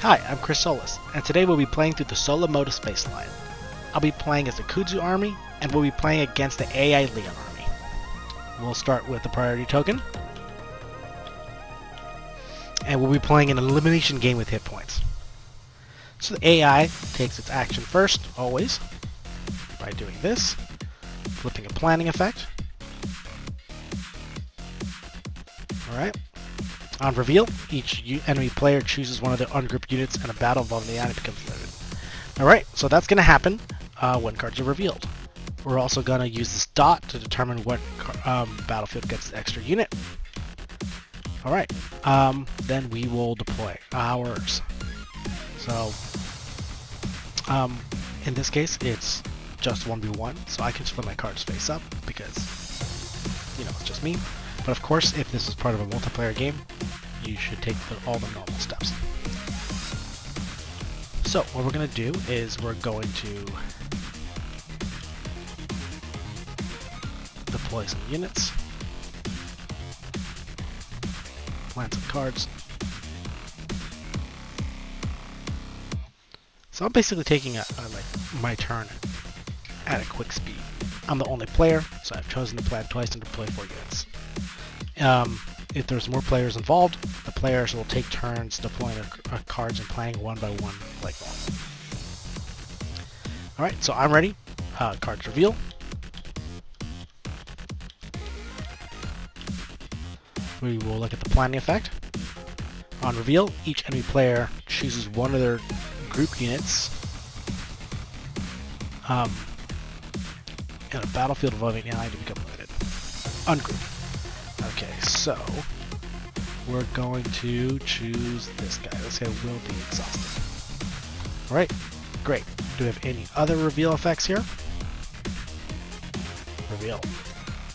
Hi, I'm Chris Solis, and today we'll be playing through the Solar Modus Baseline. I'll be playing as the Kudzu army, and we'll be playing against the AI Leon army. We'll start with the priority token, and we'll be playing an elimination game with hit points. So the AI takes its action first, always, by doing this, flipping a planning effect. Alright. On reveal, each enemy player chooses one of their ungrouped units and a battle involving the enemy becomes loaded. Alright, so that's going to happen uh, when cards are revealed. We're also going to use this dot to determine what um, battlefield gets the extra unit. Alright, um, then we will deploy ours. So, um, in this case, it's just 1v1, so I can just my cards face up because, you know, it's just me. But of course, if this is part of a multiplayer game, you should take the, all the normal steps. So what we're going to do is we're going to deploy some units, plant some cards. So I'm basically taking a, a, like my turn at a quick speed. I'm the only player, so I've chosen to plant twice and deploy four units. Um, if there's more players involved, the players will take turns deploying their cards and playing one by one like normal. Alright, so I'm ready. Uh, cards reveal. We will look at the planning effect. On reveal, each enemy player chooses one of their group units um, in a battlefield involving an to become limited. Ungroup. Okay, so we're going to choose this guy. This guy will be exhausted. Alright, great. Do we have any other reveal effects here? Reveal.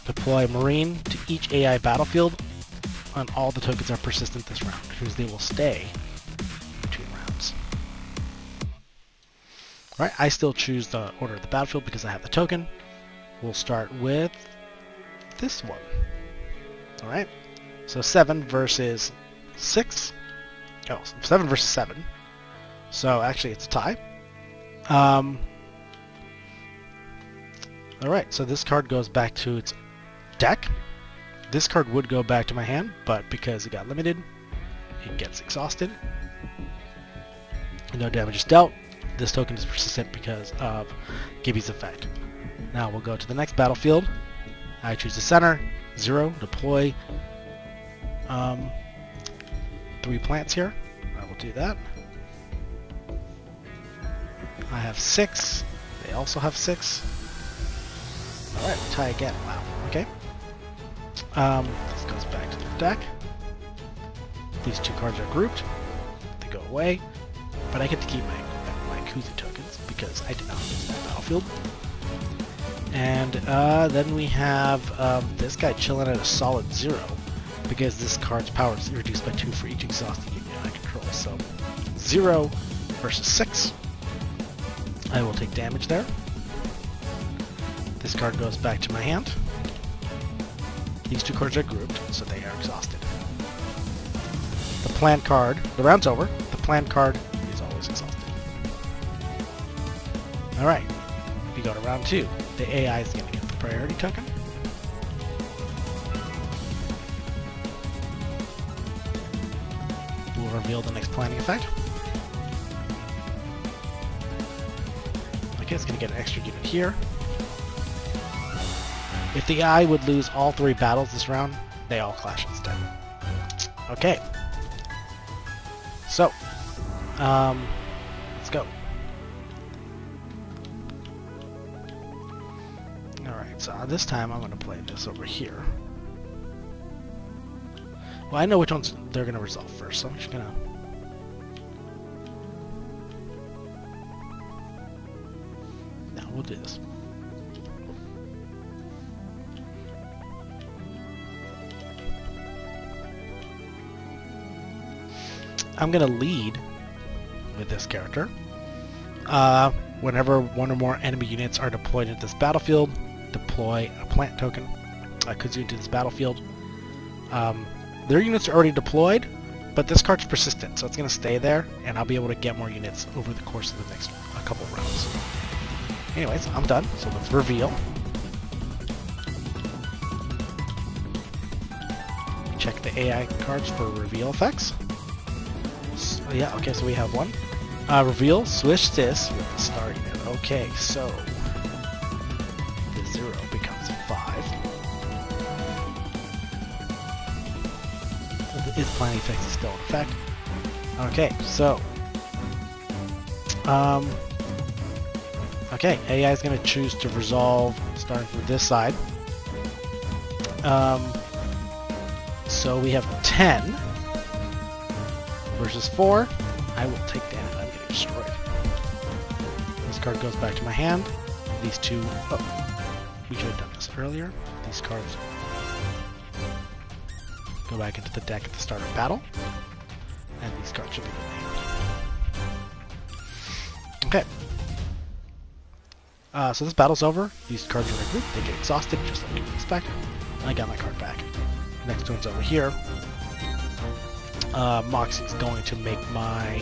Deploy Marine to each AI battlefield and all the tokens are persistent this round, because they will stay between rounds. Alright, I still choose the order of the battlefield because I have the token. We'll start with this one. Alright, so 7 versus 6. Oh, 7 versus 7. So actually it's a tie. Um, Alright, so this card goes back to its deck. This card would go back to my hand, but because it got limited, it gets exhausted. No damage is dealt. This token is persistent because of Gibby's effect. Now we'll go to the next battlefield. I choose the center zero, deploy um, three plants here. I will do that. I have six. They also have six. Alright, tie again. Wow, okay. Um, this goes back to the deck. These two cards are grouped. They go away. But I get to keep my, my Kudzu tokens because I did not lose that battlefield. And uh, then we have um, this guy chilling at a solid zero because this card's power is reduced by two for each exhausted unit I control. So zero versus six. I will take damage there. This card goes back to my hand. These two cards are grouped, so they are exhausted. The plan card, the round's over. The plan card is always exhausted. Alright, we go to round two the AI is going to get the priority token. We'll reveal the next planning effect. Okay, it's going to get an extra unit here. If the AI would lose all three battles this round, they all clash instead. Okay. So, um, So uh, this time I'm going to play this over here. Well, I know which ones they're going to resolve first, so I'm just going to... Now we'll do this. I'm going to lead with this character. Uh, whenever one or more enemy units are deployed into this battlefield, deploy a plant token, a Kudzu, into this battlefield. Um, their units are already deployed, but this card's persistent, so it's going to stay there, and I'll be able to get more units over the course of the next a couple rounds. Anyways, I'm done, so let's reveal. Check the AI cards for reveal effects. So, yeah, okay, so we have one. Uh, reveal, switch this with the star unit. Okay, so planning effect is still in effect. Okay, so um, okay, AI is going to choose to resolve starting from this side. Um, so we have 10 versus 4. I will take damage. I'm getting destroyed. This card goes back to my hand. These two... Oh, we should have done this earlier. These cards go back into the deck at the start of battle. And these cards should be in hand. Okay. Uh, so this battle's over. These cards are regrouped. They get exhausted, just like you expect. And I got my card back. Next one's over here. Uh, Moxie's going to make my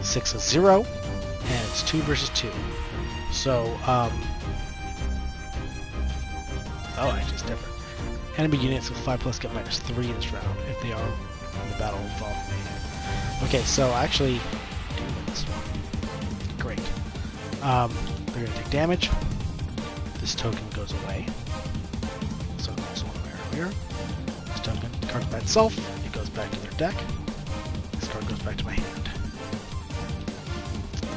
6 a 0, and it's 2 versus 2. So, um, oh, actually, it's different. Enemy units with 5 plus get minus 3 in this round if they are in the battle involved. Okay, so actually, do this one. Great. Um, they're going to take damage. This token goes away. So it also one earlier. This token cards by itself. It goes back to their deck. This card goes back to my hand.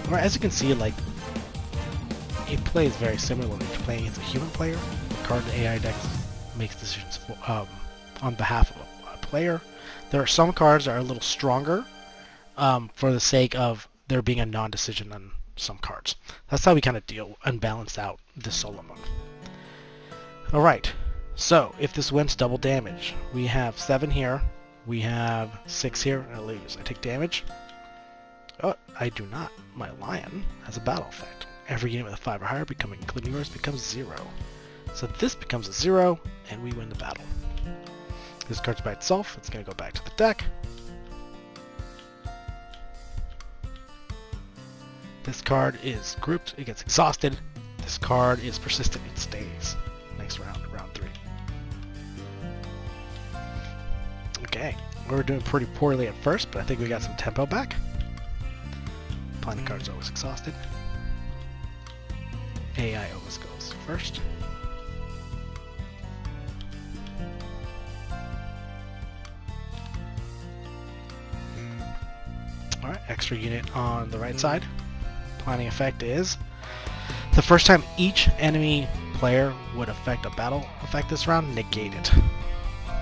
Alright, as you can see, like it plays very similar when you're playing as a human player. The card in the AI deck makes decisions um, on behalf of a, player. There are some cards that are a little stronger um, for the sake of there being a non-decision on some cards. That's how we kind of deal and balance out this solo mode. Alright, so if this wins double damage, we have 7 here, we have 6 here, and I lose. I take damage. Oh, I do not. My lion has a battle effect. Every unit with a 5 or higher, becoming including yours, becomes 0. So this becomes a 0, and we win the battle. This card's by itself, it's going to go back to the deck. This card is grouped, it gets exhausted. This card is persistent, it stays. Next round, round 3. Okay, we were doing pretty poorly at first, but I think we got some tempo back. Planning card's always exhausted. AI always goes first. Extra unit on the right side. Planning effect is the first time each enemy player would affect a battle effect this round, negate it.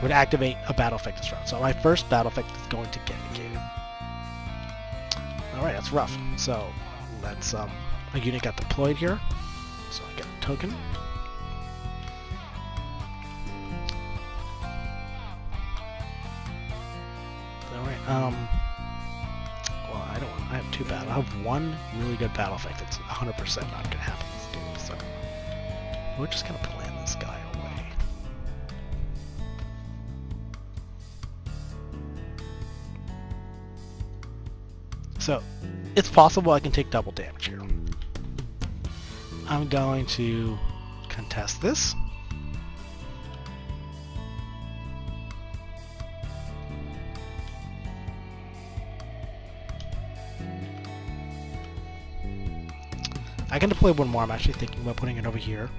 Would activate a battle effect this round. So my first battle effect is going to get negated. Alright, that's rough. So let's um a unit got deployed here. So I get a token. Alright, um two battle I have one really good battle effect that's 100% not gonna happen this dude, so we're just gonna plan this guy away. So it's possible I can take double damage here. I'm going to contest this. I can deploy one more. I'm actually thinking about putting it over here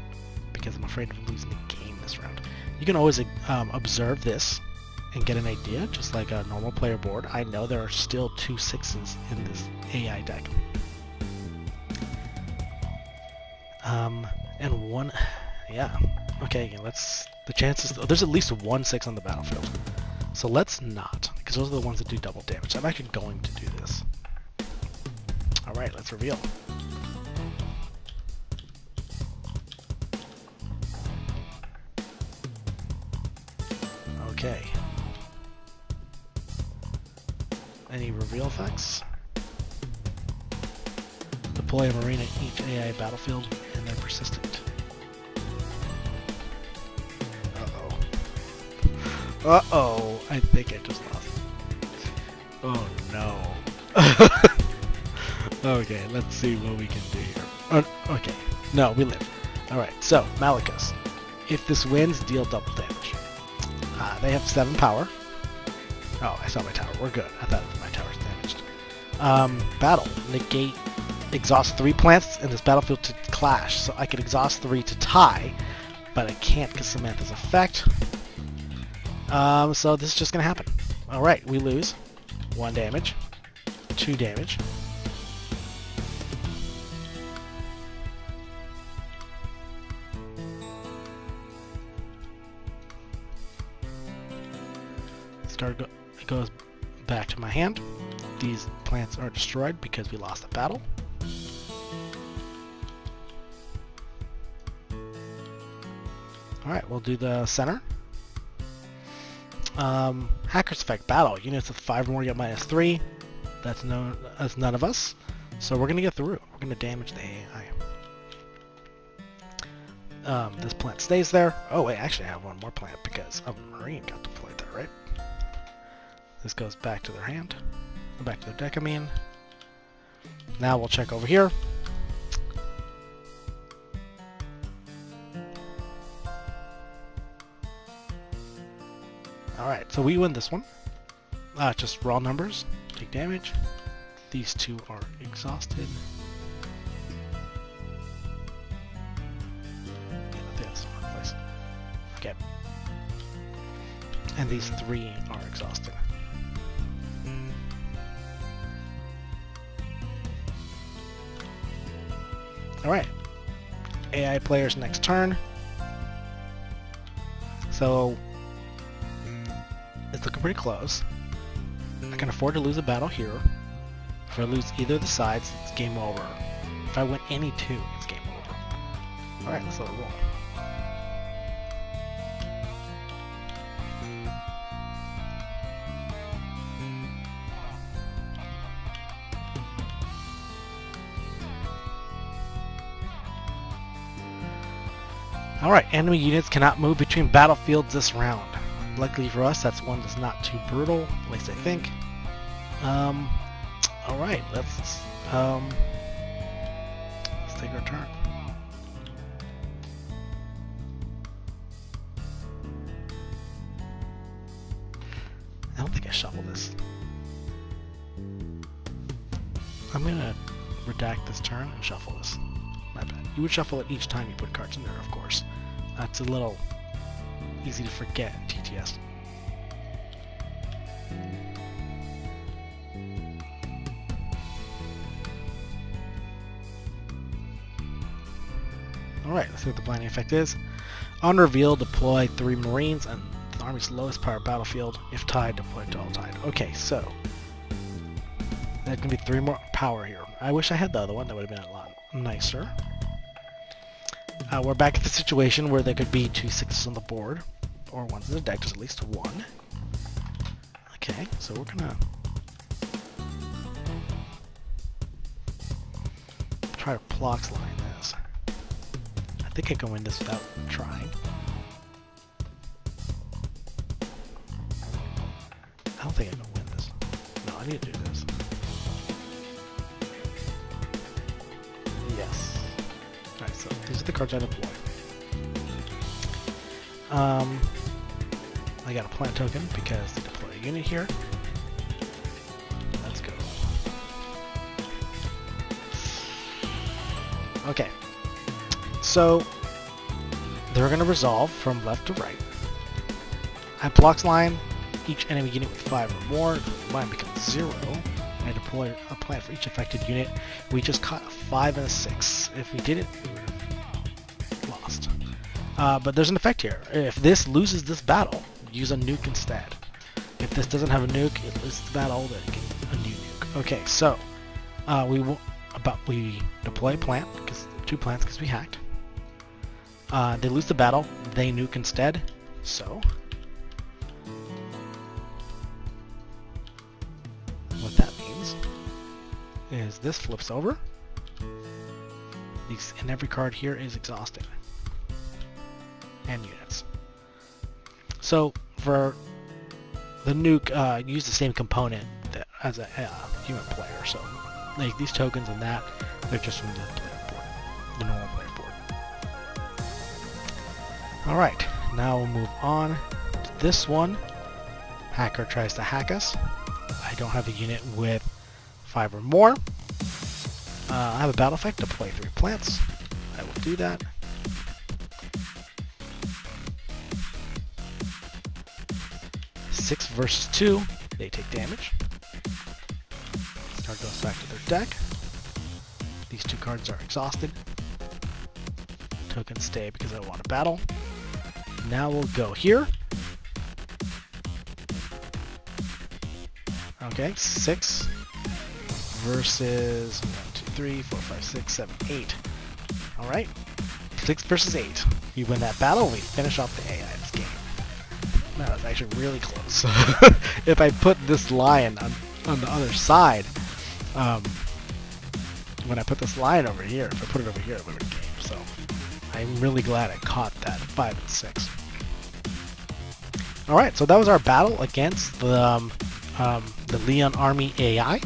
because I'm afraid of losing the game this round. You can always um, observe this and get an idea, just like a normal player board. I know there are still two sixes in this AI deck. Um, and one, yeah, okay, let's, the chances, oh, there's at least one six on the battlefield. So let's not, because those are the ones that do double damage. I'm actually going to do this. Alright, let's reveal. Okay. Any reveal effects? Deploy a marine at each AI battlefield, and they're persistent. Uh-oh. Uh-oh, I think I just lost. Oh no. okay, let's see what we can do here. Uh, okay, no, we live. Alright, so, Malicus. If this wins, deal double damage. Uh, they have 7 power. Oh, I saw my tower. We're good. I thought my tower's damaged. Um, battle. Negate. Exhaust 3 plants in this battlefield to clash. So I could exhaust 3 to tie, but I can't because Samantha's effect. Um, so this is just going to happen. Alright, we lose. 1 damage. 2 damage. It goes back to my hand. These plants are destroyed because we lost the battle. Alright, we'll do the center. Um, Hacker's Effect Battle. Units with 5 or more get minus 3. That's, no, that's none of us. So we're going to get through. We're going to damage the AI. Um, this plant stays there. Oh wait, actually I have one more plant because a marine got deployed? This goes back to their hand. Back to their deck, I mean. Now we'll check over here. Alright, so we win this one. Uh, just raw numbers. Take damage. These two are exhausted. Okay. And these three are exhausted. Alright. AI player's next turn. So, mm, it's looking pretty close. I can afford to lose a battle here. If I lose either of the sides, it's game over. If I win any two, it's game over. Alright, let's let it roll. Alright, enemy units cannot move between battlefields this round. Luckily for us, that's one that's not too brutal, at least I think. Um, alright, let's, um, let's take our turn. I don't think I shuffle this. I'm gonna redact this turn and shuffle this. My bad. You would shuffle it each time you put cards in there, of course. That's a little easy to forget in TTS. Alright, let's see what the planning effect is. On reveal, deploy three Marines and the Army's lowest power battlefield. If tied, deploy to all tied. Okay, so that can be three more power here. I wish I had the other one, that would have been a lot nicer. Uh, we're back at the situation where there could be two sixes on the board, or ones in the deck, there's at least one. Okay, so we're gonna try to Plox line this. I think I can win this without trying. I don't think I can win this. No, I need to do this. So these are the cards I deploy. Um, I got a plant token because they deploy a unit here. Let's go. Okay. So, they're going to resolve from left to right. I Plox line each enemy unit with 5 or more. Mine becomes 0. I deploy a plant for each affected unit. We just caught a 5 and a 6. If we didn't, we would have lost. Uh, but there's an effect here. If this loses this battle, use a nuke instead. If this doesn't have a nuke, it loses the battle, then get a new nuke. Okay, so uh, we will about we deploy a plant because two plants because we hacked. Uh, they lose the battle, they nuke instead. So is this flips over. These and every card here is exhausted and units. So for the nuke uh, use the same component that, as a uh, human player. So, like these tokens and that, they're just from the player board, the normal player board. All right, now we'll move on to this one. Hacker tries to hack us. I don't have a unit with five or more. Uh, I have a battle effect, to play three plants. I will do that. Six versus two, they take damage. Card goes back to their deck. These two cards are exhausted. Tokens stay because I want to battle. Now we'll go here. Okay, six versus one, two, three, four, five, six, seven, eight. All right, six versus eight. We win that battle. We finish off the AI this game. That was actually really close. if I put this lion on, on the other side, um, when I put this lion over here, if I put it over here, it would the game. So I'm really glad I caught that five and six. All right, so that was our battle against the um, um, the Leon Army AI.